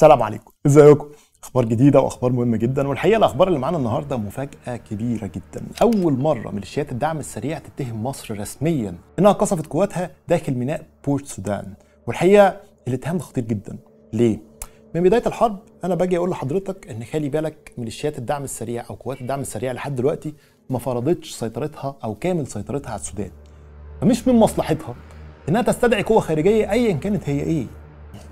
السلام عليكم. ازيكم؟ أخبار جديدة واخبار مهمة جدا والحقيقة الأخبار اللي معانا النهارده مفاجأة كبيرة جدا. أول مرة ميليشيات الدعم السريع تتهم مصر رسميا إنها قصفت قواتها داخل ميناء بورت سودان والحقيقة الاتهام ده خطير جدا. ليه؟ من بداية الحرب أنا باجي أقول لحضرتك إن خلي بالك ميليشيات الدعم السريع أو قوات الدعم السريع لحد دلوقتي ما فرضتش سيطرتها أو كامل سيطرتها على السودان. فمش من مصلحتها إنها تستدعي قوة خارجية ايا كانت هي إيه.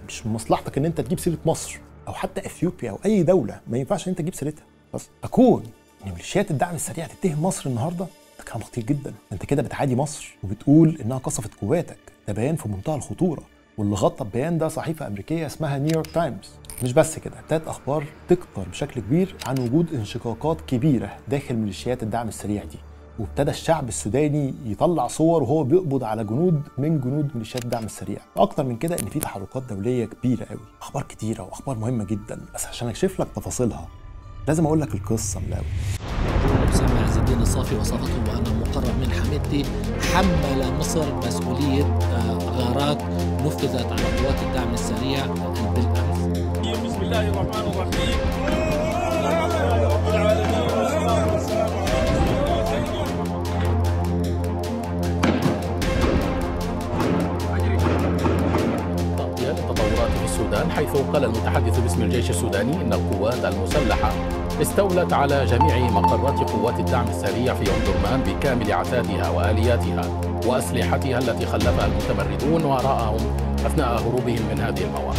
مش من مصلحتك إن أنت تجيب سيرة مصر أو حتى إثيوبيا أو أي دولة. ما ينفعش إن أنت تجيب سيرتها. بس كون إن ميليشيات الدعم السريع تتهم مصر النهارده ده كلام خطير جدا. أنت كده بتعادي مصر وبتقول إنها قصفت قواتك. ده بيان في منتهى الخطورة. واللي غطى البيان ده صحيفة أمريكية اسمها نيويورك تايمز مش بس كده ابتدت أخبار تكتر بشكل كبير عن وجود انشقاقات كبيرة داخل ميليشيات الدعم السريع دي. وابتدى الشعب السوداني يطلع صور وهو بيقبض على جنود من جنود ميليشيات الدعم السريع. وأكتر من كده إن في تحركات دولية كبيرة قوي أخبار كتيرة وأخبار مهمة جدا. بس عشان أكشف لك تفاصيلها لازم أقول لك القصة من الأول. أسامة عز الدين الصافي وصفته بأنه مقرر من حميدتي حمل مصر مسؤولية آه، غارات نفذت على قوات الدعم السريع بالأمس بسم الله الرحمن الرحيم. حيث قال المتحدث باسم الجيش السوداني إن القوات المسلحة استولت على جميع مقرات قوات الدعم السريع في أم درمان بكامل عتادها وآلياتها وأسلحتها التي خلفها المتمردون وراءهم أثناء هروبهم من هذه المواقع.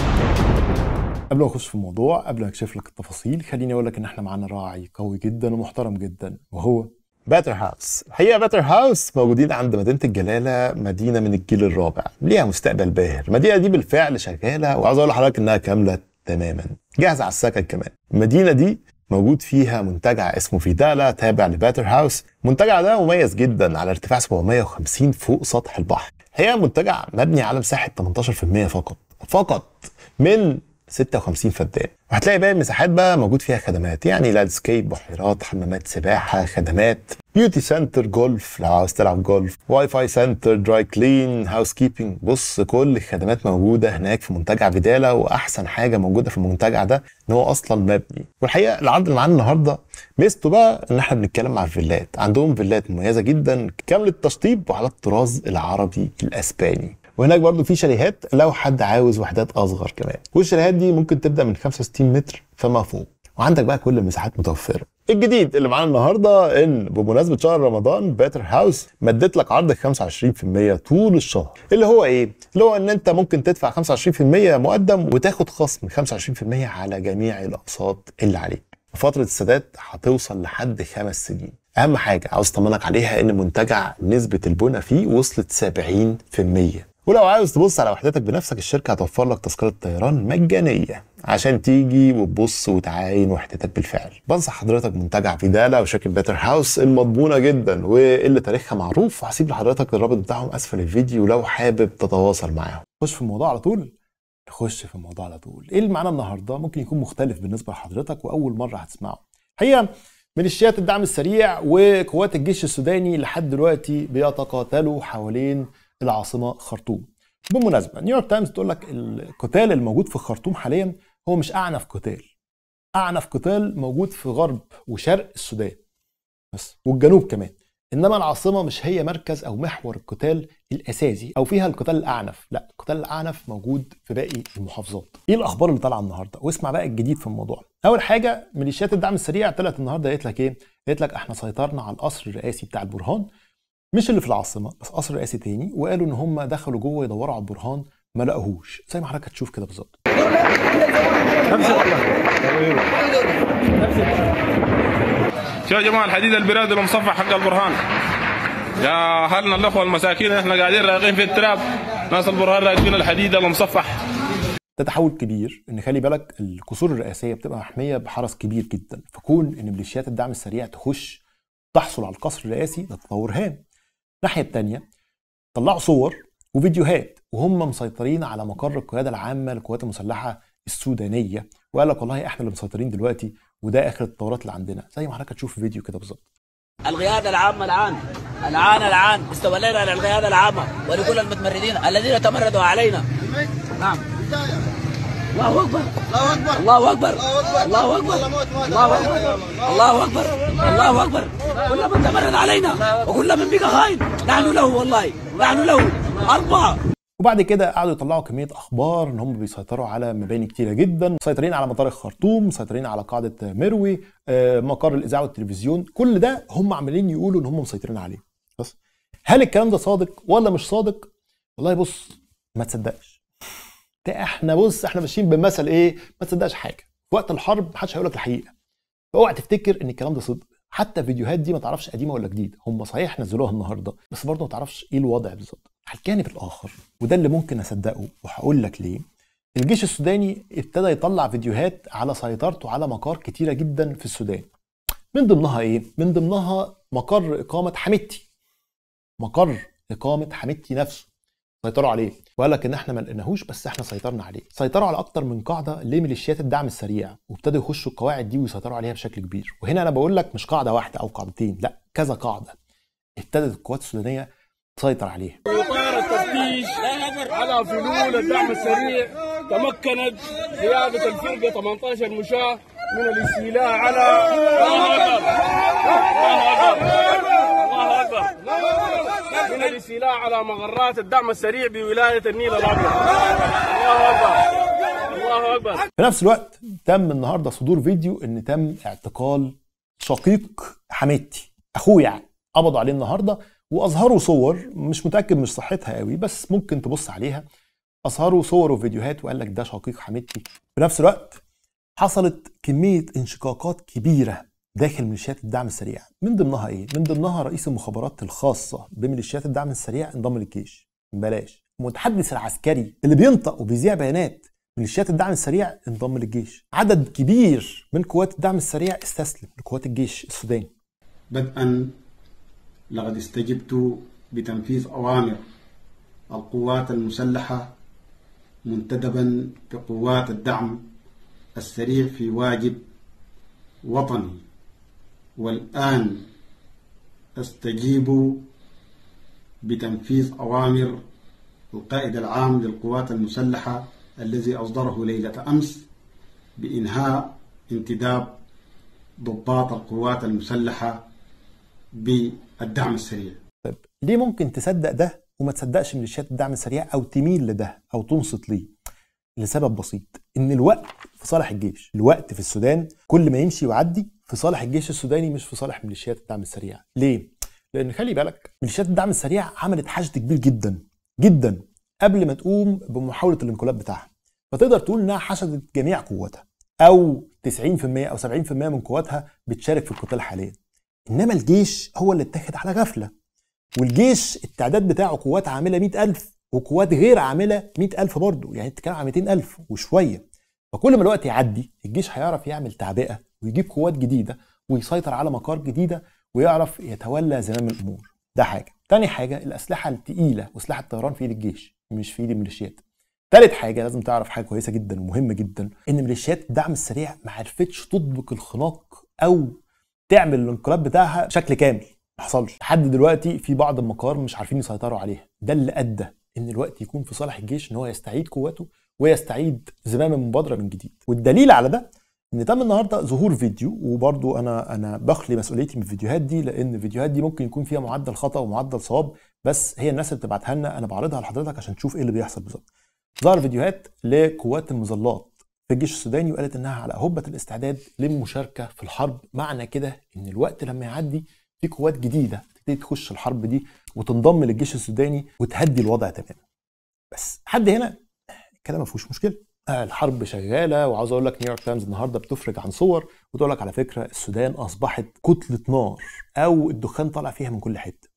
قبل ما أخش في الموضوع قبل ما أكشف لك التفاصيل خليني أقول لك إن إحنا معانا راعي قوي جدا ومحترم جدا وهو باتر هاوس الحقيقة باتر هاوس موجودين عند مدينة الجلالة مدينة من الجيل الرابع. ليها مستقبل باهر. المدينة دي بالفعل شغالة وعاوز أقول لحضرتك إنها كاملة تماما. جاهزة على السكن كمان. المدينة دي موجود فيها منتجع اسمه فيدالا تابع ل Better House. المنتجع ده مميز جدا على ارتفاع 750 فوق سطح البحر. هي منتجع مبني على مساحة 18% فقط. فقط من 56 فدان. وهتلاقي باقي المساحات بقى موجود فيها خدمات يعني landscape بحيرات حمامات سباحة خدمات beauty center جولف لو عاوز تلعب جولف Wi-Fi center dry clean housekeeping بص كل الخدمات موجودة هناك في منتجع فيدالا وأحسن حاجة موجودة في المنتجع ده إن هو أصلا مبني. والحقيقة العرض اللي معانا النهارده ميزته بقى إن إحنا بنتكلم مع الفيلات. عندهم فيلات مميزة جدا كامله التشطيب وعلى الطراز العربي الأسباني. وهناك برضو في شاليهات لو حد عاوز وحدات أصغر كمان. والشاليهات دي ممكن تبدأ من 65 متر فما فوق. وعندك بقى كل المساحات متوفرة. الجديد اللي معانا النهارده إن بمناسبة شهر رمضان باتر هاوس مدت لك عرض 25% طول الشهر. اللي هو إيه؟ اللي هو إن أنت ممكن تدفع 25% مقدم وتاخد خصم 25% على جميع الأقساط اللي عليك. فترة السداد هتوصل لحد خمس سنين. أهم حاجة عاوز أطمنك عليها إن منتجع نسبة البنى فيه وصلت 70% ولو عاوز تبص على وحدتك بنفسك الشركة هتوفر لك تذكرة طيران مجانية عشان تيجي وتبص وتعاين وحدتك بالفعل. بنصح حضرتك منتجع فيدالا وشركة باتر هاوس المضمونة جدا واللي تاريخها معروف. هسيب لحضرتك الرابط بتاعهم أسفل الفيديو لو حابب تتواصل معاهم. خش في الموضوع على طول. نخش في الموضوع على طول. إيه اللي معانا النهارده؟ ممكن يكون مختلف بالنسبة لحضرتك وأول مرة هتسمعه. الحقيقة ميليشيات الدعم السريع وقوات الجيش السوداني لحد دلوقتي بيتقاتلوا حوالين العاصمة خرطوم. بالمناسبه نيويورك تايمز تقول لك القتال الموجود في خرطوم حاليا هو مش أعنف قتال. أعنف قتال موجود في غرب وشرق السودان بس والجنوب كمان. إنما العاصمة مش هي مركز أو محور القتال الأساسي أو فيها القتال الأعنف. لا القتال الأعنف موجود في باقي المحافظات. إيه الأخبار اللي طالعة النهارده؟ واسمع بقى الجديد في الموضوع. أول حاجة ميليشيات الدعم السريع طلعت النهارده قالت لك إيه؟ قالت لك إحنا سيطرنا على القصر الرئاسي بتاع البرهان. مش اللي في العاصمة بس قصر رئاسي تاني وقالوا إن هم دخلوا جوه يدوروا على البرهان ما لقوهوش. زي ما حضرتك هتشوف كده بالظبط. شوف يا جماعة الحديد البراد المصفح حق البرهان. يا أهلنا الأخوة المساكين إحنا قاعدين رايقين في التراب. ناس البرهان راكبين الحديد المصفح. ده تحول كبير إن خلي بالك القصور الرئاسية بتبقى محمية بحرس كبير جدا. فكون إن ميليشيات الدعم السريع تخش تحصل على القصر الرئاسي ده تطور هام. الناحية الثانية طلعوا صور وفيديوهات وهم مسيطرين على مقر القيادة العامة للقوات المسلحة السودانية وقال لك والله إحنا اللي مسيطرين دلوقتي وده آخر التطورات اللي عندنا. زي ما حضرتك هتشوف في فيديو كده بالظبط. القيادة العامة الآن الآن الآن استولينا على القيادة العامة ولكل المتمردين الذين تمردوا علينا. نعم. الله أكبر. الله أكبر. الله أكبر. الله أكبر. الله أكبر. الله أكبر. كل من تمرد علينا. وكل من بقى خاين. نحن له والله. نحن له أربعة. وبعد كده قعدوا يطلعوا كمية أخبار إن هم بيسيطروا على مباني كتيرة جدا. مسيطرين على مطار الخرطوم مسيطرين على قاعدة مروي آه، مقر الإذاعة والتلفزيون. كل ده هم عمالين يقولوا إن هم مسيطرين عليه. بس هل الكلام ده صادق ولا مش صادق؟ والله بص ما تصدقش. ده إحنا بص إحنا ماشيين بمثل إيه؟ ما تصدقش حاجة. في وقت الحرب محدش هيقول لك الحقيقة. فاوعى تفتكر إن الكلام ده صدق. حتى الفيديوهات دي ما تعرفش قديمة ولا جديدة. هم صحيح نزلوها النهارده بس برضه ما تعرفش إيه الوضع بالظبط. على الجانب الآخر وده اللي ممكن أصدقه وهقول لك ليه. الجيش السوداني ابتدى يطلع فيديوهات على سيطرته على مقار كتيرة جدا في السودان. من ضمنها إيه؟ من ضمنها مقر إقامة حميدتي. مقر إقامة حميدتي نفسه. سيطروا عليه. وقال لك إن إحنا ما لقيناهوش بس إحنا سيطرنا عليه. سيطروا على أكتر من قاعدة لميليشيات الدعم السريع وابتدوا يخشوا القواعد دي ويسيطروا عليها بشكل كبير. وهنا أنا بقول لك مش قاعدة واحدة أو قاعدتين لأ كذا قاعدة ابتدت القوات السودانية تسيطر عليها. التفتيش على فلول الدعم السريع تمكنت قيادة الفرقة 18 مشاة من الاستيلاء على أكبر من الاستيلاء على مغرات الدعم السريع بولاية النيل الأبيض. الله أكبر. الله أكبر. في نفس الوقت تم النهارده صدور فيديو إن تم اعتقال شقيق حميدتي. أخوه يعني. قبضوا عليه النهارده وأظهروا صور مش متأكد مش صحتها قوي بس ممكن تبص عليها. أظهروا صور وفيديوهات وقال لك ده شقيق حميدتي. في نفس الوقت حصلت كمية انشقاقات كبيرة. داخل ميليشيات الدعم السريع. من ضمنها إيه؟ من ضمنها رئيس المخابرات الخاصة بميليشيات الدعم السريع انضم للجيش. بلاش. المتحدث العسكري اللي بينطق وبيذيع بيانات ميليشيات الدعم السريع انضم للجيش. عدد كبير من قوات الدعم السريع استسلم لقوات الجيش السوداني. بدءا لقد استجبت بتنفيذ أوامر القوات المسلحة منتدبا بقوات الدعم السريع في واجب وطني. والآن أستجيب بتنفيذ أوامر القائد العام للقوات المسلحة الذي أصدره ليلة أمس بإنهاء انتداب ضباط القوات المسلحة بالدعم السريع. طيب ليه ممكن تصدق ده وما تصدقش ميليشيات الدعم السريع أو تميل لده أو تنصت ليه؟ لسبب بسيط إن الوقت في صالح الجيش. الوقت في السودان كل ما يمشي ويعدي في صالح الجيش السوداني مش في صالح ميليشيات الدعم السريع. ليه؟ لأن خلي بالك ميليشيات الدعم السريع عملت حشد كبير جدا جدا قبل ما تقوم بمحاولة الانقلاب بتاعها. فتقدر تقول إنها حشدت جميع قوتها أو 90% أو 70% من قواتها بتشارك في القتال حاليا. إنما الجيش هو اللي اتاخد على غفلة. والجيش التعداد بتاعه قوات عاملة 100000 وقوات غير عاملة 100000 برضه يعني بتتكلم على 200000 وشوية. فكل ما الوقت يعدي الجيش هيعرف يعمل تعبئة ويجيب قوات جديدة ويسيطر على مقار جديدة ويعرف يتولى زمام الأمور. ده حاجة. تاني حاجة الأسلحة التقيلة وسلاح الطيران في إيد الجيش مش في إيد الميليشيات. تالت حاجة لازم تعرف حاجة كويسة جدا ومهمة جدا إن ميليشيات الدعم السريع ما عرفتش تطبق الخناق أو تعمل الانقلاب بتاعها بشكل كامل. ما حصلش. لحد دلوقتي في بعض المقار مش عارفين يسيطروا عليها. ده اللي أدى إن الوقت يكون في صالح الجيش إن هو يستعيد قوته ويستعيد زمام المبادرة من جديد. والدليل على ده إن تم النهارده ظهور فيديو وبرضو أنا أنا بخلي مسؤوليتي من الفيديوهات دي لأن الفيديوهات دي ممكن يكون فيها معدل خطأ ومعدل صواب بس هي الناس اللي بتبعتها لنا أنا بعرضها لحضرتك عشان تشوف إيه اللي بيحصل بالظبط. ظهر فيديوهات لقوات المظلات في الجيش السوداني وقالت إنها على هبة الاستعداد للمشاركة في الحرب. معنى كده إن الوقت لما يعدي في قوات جديدة تبتدي تخش الحرب دي وتنضم للجيش السوداني وتهدي الوضع تماما. بس حد هنا الكلام ما فيهوش مشكلة. آه، الحرب شغالة وعاوز أقول لك نيويورك تايمز النهارده بتفرج عن صور وتقول لك على فكرة السودان أصبحت كتلة نار أو الدخان طالع فيها من كل حتة.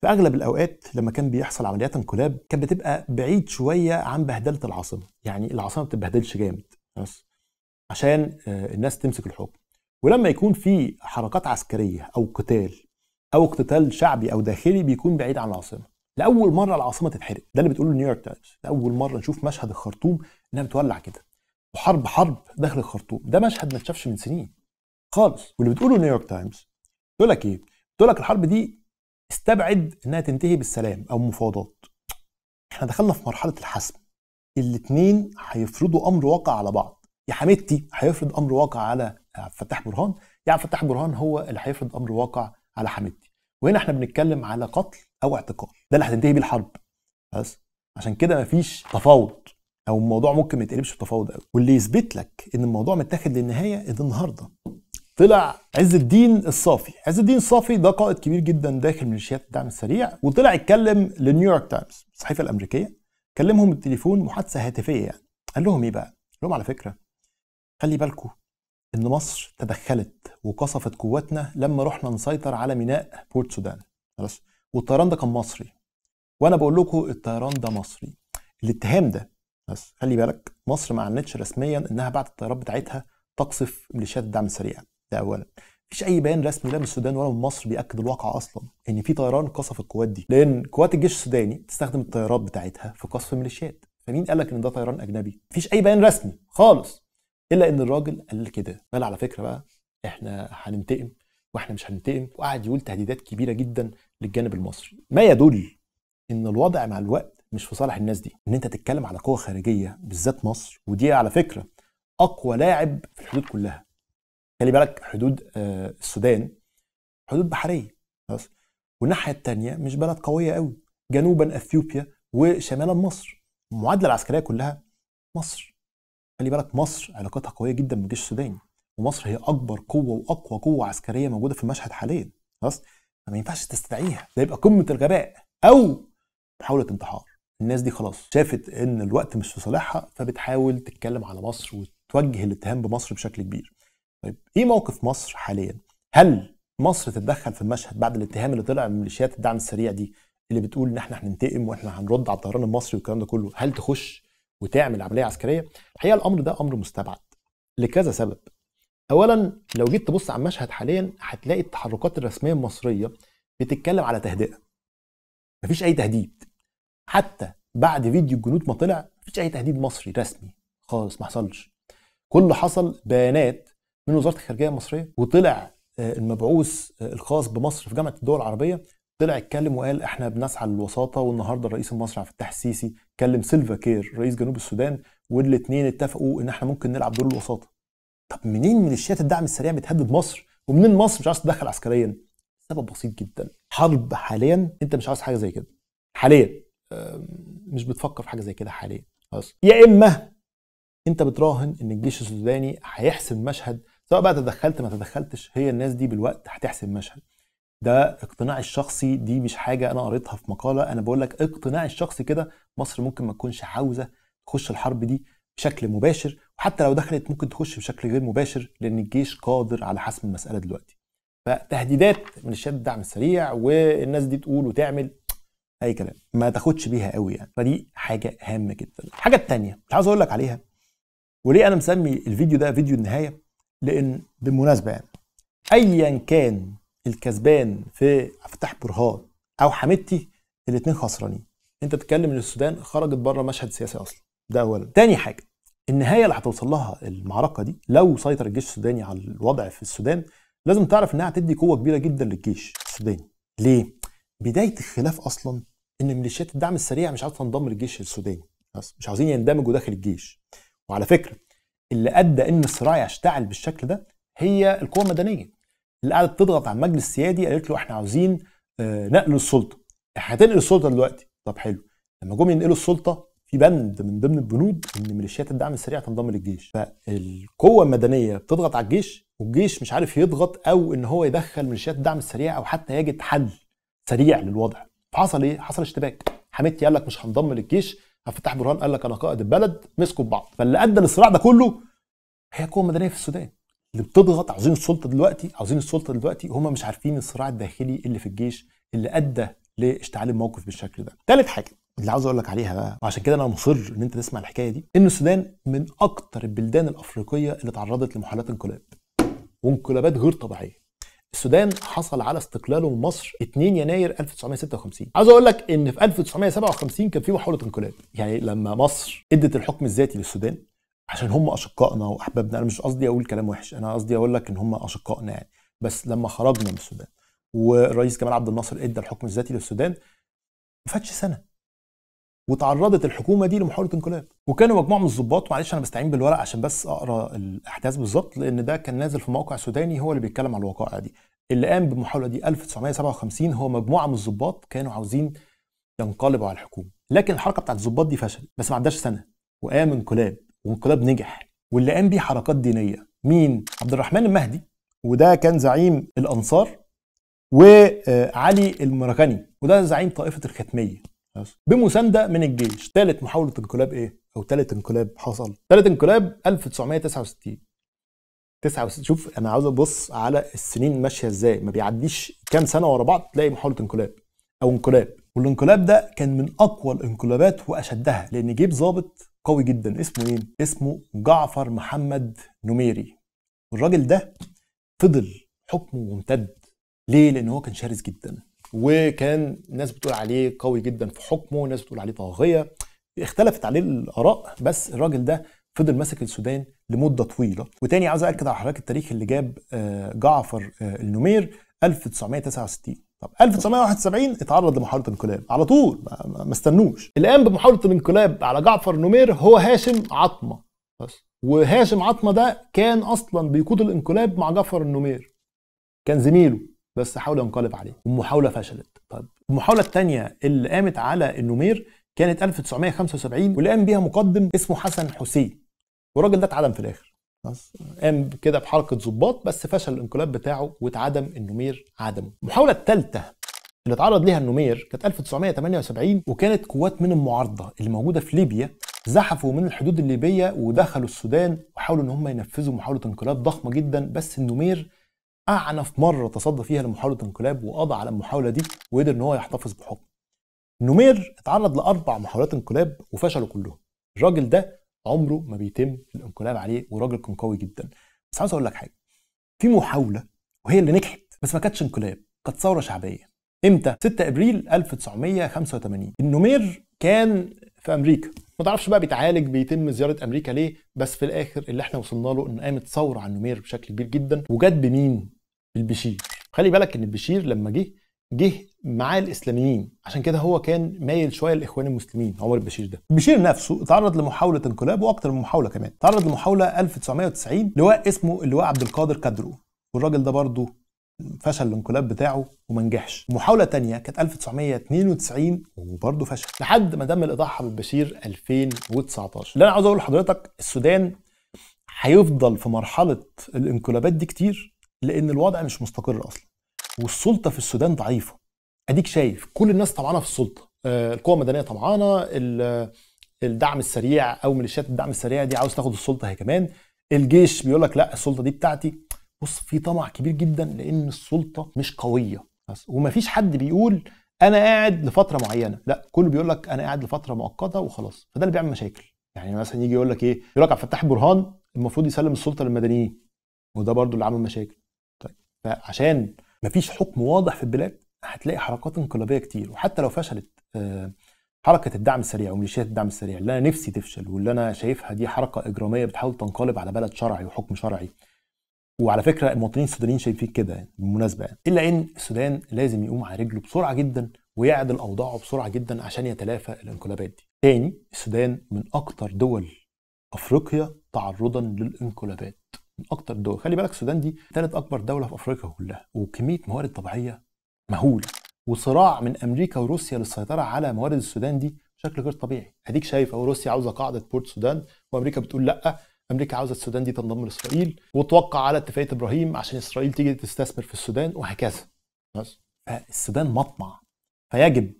في أغلب الأوقات لما كان بيحصل عمليات انقلاب كانت بتبقى بعيد شوية عن بهدلة العاصمة. يعني العاصمة ما بتتبهدلش جامد بس عشان آه، الناس تمسك الحكم. ولما يكون في حركات عسكرية أو قتال أو اقتتال شعبي أو داخلي بيكون بعيد عن العاصمة. لأول مرة العاصمة تتحرق. ده اللي بتقوله نيويورك تايمز لأول مرة نشوف مشهد الخرطوم إنها بتولع كده. وحرب حرب داخل الخرطوم. ده مشهد ما اتشافش من سنين. خالص. واللي بتقوله نيويورك تايمز بتقول لك إيه؟ بتقول لك الحرب دي استبعد إنها تنتهي بالسلام أو مفاوضات. إحنا دخلنا في مرحلة الحسم. الاثنين هيفرضوا أمر واقع على بعض. يا حميدتي هيفرض أمر واقع على الفتاح برهان. يا عبد الفتاح برهان هو اللي هيفرض أمر واقع على حميدتي. وهنا إحنا بنتكلم على قتل أو اعتقال ده اللي هتنتهي بيه الحرب. بس عشان كده مفيش تفاوض أو الموضوع ممكن ما يتقلبش بتفاوض قوي واللي يثبت لك إن الموضوع متاخد للنهاية إن النهارده طلع عز الدين الصافي. عز الدين الصافي ده قائد كبير جدا داخل ميليشيات الدعم السريع وطلع يتكلم لنيويورك تايمز الصحيفة الأمريكية. كلمهم بالتليفون محادثة هاتفية يعني. قال لهم إيه بقى؟ قال لهم على فكرة خلي بالكم إن مصر تدخلت وقصفت قواتنا لما رحنا نسيطر على ميناء بورت سودان. خلاص. والطيران ده كان مصري. وأنا بقول لكم الطيران ده مصري. الاتهام ده بس خلي بالك مصر ما أعلنتش رسميا إنها بعت الطيارات بتاعتها تقصف ميليشيات الدعم السريع ده اولا. مفيش أي بيان رسمي لا من السودان ولا من مصر بيأكد الواقع أصلا إن في طيران قصف القوات دي. لأن قوات الجيش السوداني تستخدم الطيارات بتاعتها في قصف ميليشيات. فمين قال لك إن ده طيران أجنبي؟ مفيش أي بيان رسمي خالص إلا إن الراجل قال كده. قال على فكرة بقى إحنا هننتقم وإحنا مش هننتقم. وقعد يقول تهديدات كبيرة جدا. للجانب المصري. ما يدل إن الوضع مع الوقت مش في صالح الناس دي. إن أنت تتكلم على قوة خارجية بالذات مصر ودي على فكرة أقوى لاعب في الحدود كلها. خلي بالك حدود آه، السودان حدود بحرية خلاص. والناحية الثانية مش بلد قوية قوي جنوبا أثيوبيا وشمالا مصر. المعادلة العسكرية كلها مصر. خلي بالك مصر علاقتها قوية جدا بالجيش السوداني. ومصر هي أكبر قوة وأقوى قوة عسكرية موجودة في المشهد حاليا خلاص. فما ينفعش تستدعيها. ده يبقى قمة الغباء. أو محاوله انتحار. الناس دي خلاص شافت إن الوقت مش في صالحها فبتحاول تتكلم على مصر وتوجه الاتهام بمصر بشكل كبير. طيب إيه موقف مصر حاليا؟ هل مصر تتدخل في المشهد بعد الاتهام اللي طلع من ميليشيات الدعم السريع دي اللي بتقول إن إحنا هننتقم وإحنا هنرد على الطيران المصري والكلام ده كله؟ هل تخش وتعمل عملية عسكرية؟ الحقيقة الأمر ده أمر مستبعد لكذا سبب. اولا لو جيت تبص على المشهد حاليا هتلاقي التحركات الرسمية المصرية بتتكلم على تهدئة. مفيش أي تهديد. حتى بعد فيديو الجنود ما طلع مفيش أي تهديد مصري رسمي خالص ما حصلش. كل اللي حصل بيانات من وزارة الخارجية المصرية وطلع آه، المبعوث آه، الخاص بمصر في جامعة الدول العربية طلع اتكلم وقال إحنا بنسعى للوساطة والنهاردة الرئيس المصري عبد الفتاح السيسي كلم سيلفا كير رئيس جنوب السودان والاثنين اتفقوا إن إحنا ممكن نلعب دور الوساطة. طب منين ميليشيات الدعم السريع بتهدد مصر؟ ومنين مصر مش عايز تدخل عسكريا؟ سبب بسيط جدا. حرب حاليا أنت مش عاوز حاجة زي كده. حاليا. مش بتفكر في حاجة زي كده حاليا. خلاص. يا إما أنت بتراهن إن الجيش السوداني هيحسم مشهد سواء بقى تدخلت ما تدخلتش هي الناس دي بالوقت هتحسم مشهد. ده اقتناعي الشخصي دي مش حاجة أنا قريتها في مقالة. أنا بقول لك اقتناعي الشخصي كده مصر ممكن ما تكونش عاوزة تخش الحرب دي. بشكل مباشر وحتى لو دخلت ممكن تخش بشكل غير مباشر لأن الجيش قادر على حسم المسألة دلوقتي. فتهديدات ميليشيات الدعم السريع والناس دي تقول وتعمل أي كلام. ما تاخدش بيها قوي يعني. فدي حاجة هامة جدا. الحاجة الثانية اللي عاوز أقول لك عليها. وليه أنا مسمي الفيديو ده فيديو النهاية؟ لأن بالمناسبة يعني ايا كان الكسبان في الفتاح برهان أو حميدتي الاثنين خسرانين. أنت بتتكلم إن السودان خرجت بره مشهد سياسي أصلا. ده اولا. تاني حاجة النهاية اللي هتوصل لها المعركة دي لو سيطر الجيش السوداني على الوضع في السودان لازم تعرف إنها هتدي قوة كبيرة جدا للجيش السوداني. ليه؟ بداية الخلاف أصلا إن ميليشيات الدعم السريع مش عاوزة تنضم للجيش السوداني. بس مش عاوزين يندمجوا داخل الجيش. وعلى فكرة اللي أدى إن الصراع يشتعل بالشكل ده هي القوى المدنية. اللي قعدت تضغط على المجلس السيادي قالت له إحنا عاوزين آه، نقل السلطة. هتنقل السلطة دلوقتي. طب حلو. لما جم ينقلوا السلطة في بند من ضمن البنود إن ميليشيات الدعم السريع تنضم للجيش. فالقوة المدنية بتضغط على الجيش والجيش مش عارف يضغط أو إن هو يدخل ميليشيات الدعم السريع أو حتى يجد حل سريع للوضع. فحصل إيه؟ حصل اشتباك. حميدتي قال لك مش هنضم للجيش. عبد برهان قال لك أنا قائد البلد مسكوا ببعض فاللي أدى للصراع ده كله هي القوة المدنية في السودان. اللي بتضغط عاوزين السلطة دلوقتي عاوزين السلطة دلوقتي وهم مش عارفين الصراع الداخلي اللي في الجيش اللي أدى لاشتعال الموقف بالشكل ده. ثالث حاجة اللي عاوز أقول لك عليها بقى وعشان كده أنا مصر إن أنت تسمع الحكاية دي إن السودان من أكتر البلدان الأفريقية اللي تعرضت لمحاولات انقلاب وانقلابات غير طبيعية. السودان حصل على استقلاله من مصر 2 يناير 1956 عاوز أقول لك إن في 1957 كان في محاولة انقلاب. يعني لما مصر إدت الحكم الذاتي للسودان عشان هم أشقائنا وأحبابنا أنا مش قصدي أقول كلام وحش أنا قصدي أقول لك إن هم أشقائنا يعني. بس لما خرجنا من السودان والرئيس جمال عبد الناصر إدى الحكم الذاتي للسودان ما فاتش سنة. وتعرضت الحكومة دي لمحاولة انقلاب. وكانوا مجموعة من الضباط معلش أنا بستعين بالورق عشان بس أقرأ الأحداث بالظبط لأن ده كان نازل في موقع سوداني هو اللي بيتكلم على الوقائع دي. اللي قام بالمحاولة دي 1957 هو مجموعة من الضباط كانوا عاوزين ينقلبوا على الحكومة. لكن الحركة بتاعت الضباط دي فشلت بس ما عداش سنة وقام انقلاب وانقلاب نجح. واللي قام بيه حركات دينية مين؟ عبد الرحمن المهدي وده كان زعيم الأنصار وعلي المرغني وده زعيم طائفة الختمية. بمساندة من الجيش. ثالث محاولة انقلاب إيه؟ أو ثالث انقلاب حصل. ثالث انقلاب 1969 69 شوف أنا عاوز أبص على السنين ماشية إزاي. ما بيعديش كام سنة ورا بعض تلاقي محاولة انقلاب أو انقلاب. والانقلاب ده كان من أقوى الانقلابات وأشدها لأن جيب ضابط قوي جدا. اسمه إيه اسمه جعفر محمد نميري. والراجل ده فضل حكمه ممتد. ليه؟ لأن هو كان شرس جدا. وكان ناس بتقول عليه قوي جدا في حكمه ناس بتقول عليه طاغية. اختلفت عليه الآراء بس الراجل ده فضل ماسك السودان لمدة طويلة. وتاني عاوز اكد على حضرتك التاريخ اللي جاب جعفر النمير 1969 طب 1971 اتعرض لمحاولة انقلاب. على طول ما, استنوش. اللي قام بمحاولة الانقلاب على جعفر النمير هو هاشم عطمة. بس وهاشم عطمة ده كان أصلا بيقود الانقلاب مع جعفر النمير. كان زميله. بس حاول ينقلب عليه. والمحاوله فشلت. طيب المحاولة الثانية اللي قامت على النمير كانت 1975 واللي قام بيها مقدم اسمه حسن حسين. والراجل ده اتعدم في الآخر. بس قام كده بحركة ضباط بس فشل الانقلاب بتاعه واتعدم النمير عدمه. المحاولة الثالثه اللي اتعرض ليها النمير كانت 1978 وكانت قوات من المعارضة اللي موجودة في ليبيا زحفوا من الحدود الليبية ودخلوا السودان وحاولوا إن هم ينفذوا محاولة انقلاب ضخمة جدا بس النمير أعنف مرة تصدى فيها لمحاولة انقلاب وقضى على المحاولة دي وقدر إن هو يحتفظ بحكم. النمير اتعرض لأربع محاولات انقلاب وفشلوا كلهم. الراجل ده عمره ما بيتم الانقلاب عليه وراجل كان قوي جدا. بس عاوز أقول لك حاجة. في محاولة وهي اللي نجحت بس ما كانتش انقلاب كانت ثورة شعبية. إمتى؟ 6 أبريل 1985 النمير كان في أمريكا. ما تعرفش بقى بيتعالج بيتم زيارة أمريكا ليه؟ بس في الآخر اللي إحنا وصلنا له إن قامت ثورة على النمير بشكل كبير جدا. وجت بمين؟ بالبشير خلي بالك إن البشير لما جه جه معاه الإسلاميين. عشان كده هو كان مايل شوية للاخوان المسلمين عمر البشير ده. البشير نفسه اتعرض لمحاولة انقلاب وأكتر من محاولة كمان. اتعرض لمحاولة 1990 لواء اسمه اللواء عبد القادر كدرو والراجل ده برضه فشل الانقلاب بتاعه وما نجحش. محاولة تانية كانت 1992 وبرضه فشل. لحد ما تم الإضاحة بالبشير 2019 اللي أنا عاوز أقول لحضرتك السودان هيفضل في مرحلة الانقلابات دي كتير لأن الوضع مش مستقر أصلا. والسلطة في السودان ضعيفة. أديك شايف كل الناس طمعانة في السلطة. آه، القوى المدنية طمعانة ال- الدعم السريع أو ميليشيات الدعم السريع دي عاوز تاخد السلطة هي كمان. الجيش بيقول لك لا السلطة دي بتاعتي. بص في طمع كبير جدا لأن السلطة مش قوية. بس ومفيش حد بيقول أنا قاعد لفترة معينة. لا كله بيقول لك أنا قاعد لفترة مؤقتة وخلاص. فده اللي بيعمل مشاكل. يعني مثلا يجي يقول لك إيه؟ يقول لك عبد الفتاح برهان المفروض يسلم السلطة للمدنيين. وده برضو اللي عامل مشاكل. فعشان مفيش حكم واضح في البلاد هتلاقي حركات انقلابية كتير وحتى لو فشلت آه، حركة الدعم السريع وميليشيات الدعم السريع اللي أنا نفسي تفشل واللي أنا شايفها دي حركة إجرامية بتحاول تنقلب على بلد شرعي وحكم شرعي وعلى فكرة المواطنين السودانيين شايفين كده بالمناسبة يعني إلا إن السودان لازم يقوم على رجله بسرعة جدا ويعدل أوضاعه بسرعة جدا عشان يتلافى الانقلابات دي. تاني السودان من أكتر دول أفريقيا تعرضا للانقلابات. أكتر الدول خلي بالك السودان دي ثالث أكبر دولة في أفريقيا كلها وكمية موارد طبيعية مهولة. وصراع من أمريكا وروسيا للسيطرة على موارد السودان دي بشكل غير طبيعي. أديك شايف أهو روسيا عاوزة قاعدة بورت سودان وأمريكا بتقول لأ أمريكا عاوزة السودان دي تنضم لإسرائيل وتوقع على اتفاقية إبراهيم عشان إسرائيل تيجي تستثمر في السودان وهكذا. بس. فالسودان مطمع. فيجب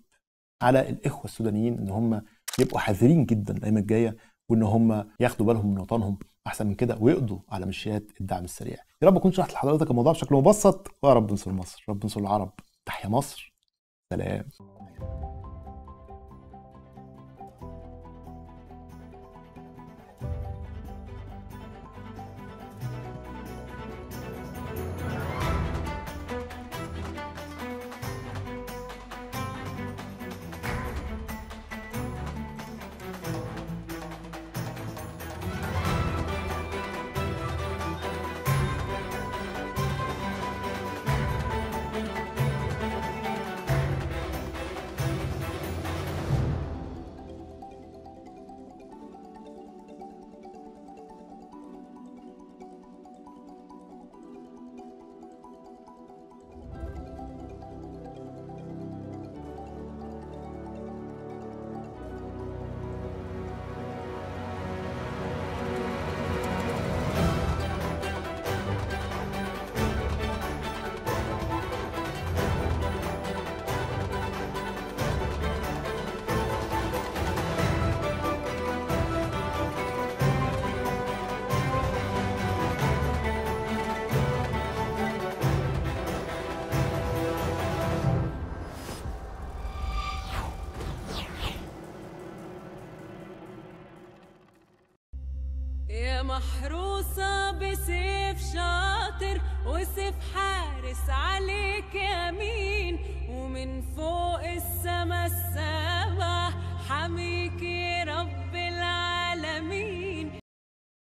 على الإخوة السودانيين إن هم يبقوا حذرين جدا الأيام الجاية وإن هم ياخدوا بالهم من وطنهم. أحسن من كده ويقضوا على مشيات الدعم السريع. يا رب اكون شرحت لحضرتك الموضوع بشكل مبسط. ويا رب انصر مصر رب انصر العرب. تحيا مصر. سلام. محروسة بسيف شاطر وسيف حارس عليك يمين ومن فوق